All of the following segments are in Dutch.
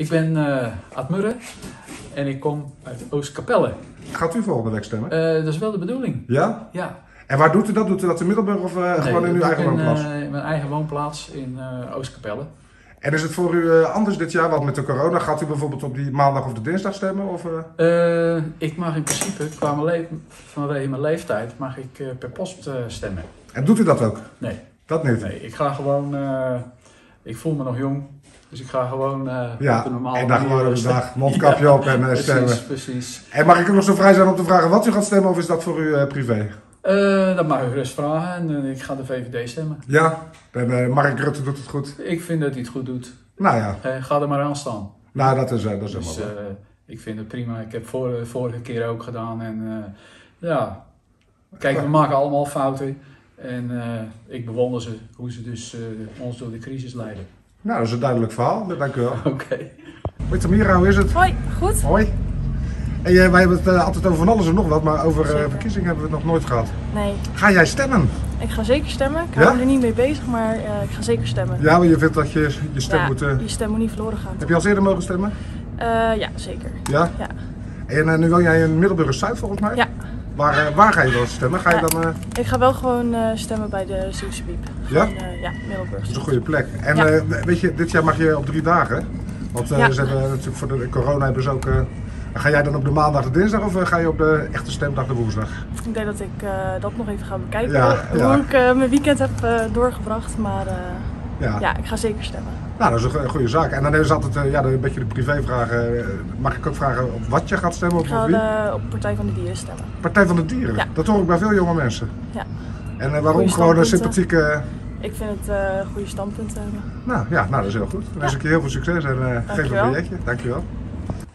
Ik ben uh, en ik kom uit Oostkapelle. Gaat u volgende week stemmen? Uh, dat is wel de bedoeling. Ja? Ja. En waar doet u dat? Doet u dat in Middelburg of uh, nee, gewoon in uw eigen in, woonplaats? in mijn eigen woonplaats in Oostkapelle. En is het voor u anders dit jaar? Want met de corona gaat u bijvoorbeeld op die maandag of de dinsdag stemmen? Of, ik mag in principe, qua mijn vanwege mijn leeftijd, mag ik per post stemmen. En doet u dat ook? Nee. Dat niet? Nee, ik ga gewoon, ik voel me nog jong. Dus ik ga gewoon uh, ja, op de normale en dan gewoon op de dag mondkapje ja, op en uh, stemmen. Precies, precies. En mag ik ook nog zo vrij zijn om te vragen wat u gaat stemmen of is dat voor u uh, privé? dat mag u rust vragen en ik ga de VVD stemmen. Ja, en Mark Rutte doet het goed. Ik vind dat hij het goed doet. Nou ja. ga er maar aan staan. Nou, dat is, dat is dus, helemaal Ik vind het prima. Ik heb voor, vorige keer ook gedaan en ja, kijk, we maken allemaal fouten. En ik bewonder ze, hoe ze dus ons door de crisis leiden. Nou, dat is een duidelijk verhaal. Dank u wel. Oké. Okay. Hoi Tamira, hoe is het? Hoi, goed. Hoi. En jij, wij hebben het uh, altijd over van alles en nog wat, maar over uh, verkiezingen hebben we het nog nooit gehad. Nee. Ga jij stemmen? Ik ga zeker stemmen. Ik hou ja? er niet mee bezig, maar uh, ik ga zeker stemmen. Ja, maar je vindt dat je je stem ja, moet... je stem moet niet verloren gaan. Heb je al eerder mogen stemmen? ja, zeker. Ja? Ja. En nu woon jij in Middelburg Zuid volgens mij? Ja. Waar, waar ga je dan stemmen? Ga je dan, uh... Ik ga wel gewoon uh, stemmen bij de Zeeuwse Piep. Ja? Uh, ja, Middelburg. Dat is een goede plek. En ja. weet je, dit jaar mag je op drie dagen. Want ja. ze hebben natuurlijk voor de corona hebben ze ook. ga jij dan op de maandag de dinsdag of ga je op de echte stemdag de woensdag? Ik denk dat ik dat nog even ga bekijken. Ja, hoe ik mijn weekend heb doorgebracht. Maar ja. ja, ik ga zeker stemmen. Nou, dat is een goede zaak. En dan is altijd uh, ja, een beetje de privévragen. Mag ik ook vragen op wat je gaat stemmen? Ik ga de, op Partij van de Dieren stemmen. Partij van de Dieren? Ja. Dat hoor ik bij veel jonge mensen. Ja. En uh, waarom gewoon een sympathieke... Ik vind het uh, goede standpunten hebben. Nou ja, nou, dat is heel goed. Dan wens ik je heel veel succes en geef een billetje. Dankjewel.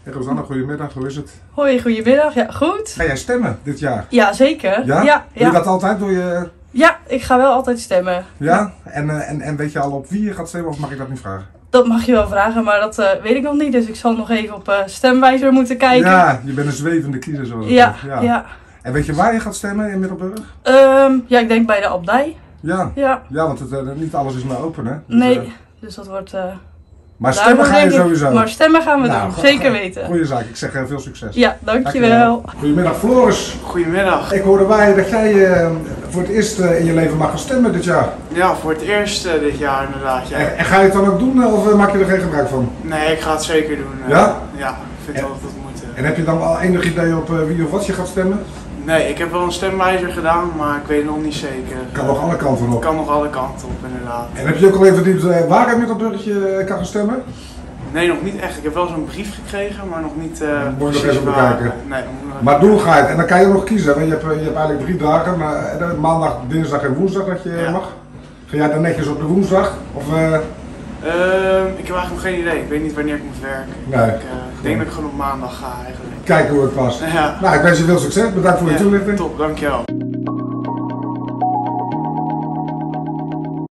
Hey Rosanne, goedemiddag. Hoe is het? Hoi, goedemiddag. Ja, goed. Ga jij stemmen dit jaar? Ja, zeker. Ja? ja Doe je dat altijd? Doe je... Ja, ik ga wel altijd stemmen. Ja? En, uh, en, en weet je al op wie je gaat stemmen of mag ik dat niet vragen? Dat mag je wel vragen, maar dat uh, weet ik nog niet. Dus ik zal nog even op uh, stemwijzer moeten kijken. Ja, je bent een zwevende kiezer zoals ja, ja, ja. En weet je waar je gaat stemmen in Middelburg? Um, ja, ik denk bij de abdij. Ja, ja. ja want het, niet alles is maar open hè? Dus, nee, dus dat wordt... maar stemmen ga je sowieso. Maar stemmen gaan we nou, doen, zeker weten. Goeie zaak, ik zeg uh, veel succes. Ja, dankjewel. dankjewel. Goedemiddag Floris. Goedemiddag. Ik hoorde bij dat jij uh, voor het eerst uh, in je leven mag gaan stemmen dit jaar. Ja, voor het eerst dit jaar inderdaad. Ja. En, en, ga je het dan ook doen of maak je er geen gebruik van? Nee, ik ga het zeker doen. ja? Ja, ik vind en, wel dat het moet. En heb je dan al enig idee op wie of wat je gaat stemmen? Nee, ik heb wel een stemwijzer gedaan, maar ik weet het nog niet zeker. Kan nog alle kanten op. Kan nog alle kanten op, inderdaad. En heb je ook al even verdiept uh, waar in Middelburgje kan gaan stemmen? Nee, nog niet echt. Ik heb wel zo'n brief gekregen, maar nog niet uh, Moet je nog even bekijken. Nee, maar doe ga het. En dan kan je nog kiezen. Want je hebt, je hebt eigenlijk drie dagen, maar maandag, dinsdag en woensdag dat je ja. mag. Ga jij dan netjes op de woensdag? Of, uh... uh, ik heb eigenlijk nog geen idee. Ik weet niet wanneer ik moet werken. Nee, ik uh, denk dat ik gewoon op maandag ga eigenlijk. Kijken hoe het past. Ja. Nou, ik wens je veel succes. Bedankt voor ja, je toelichting. Top, dankjewel.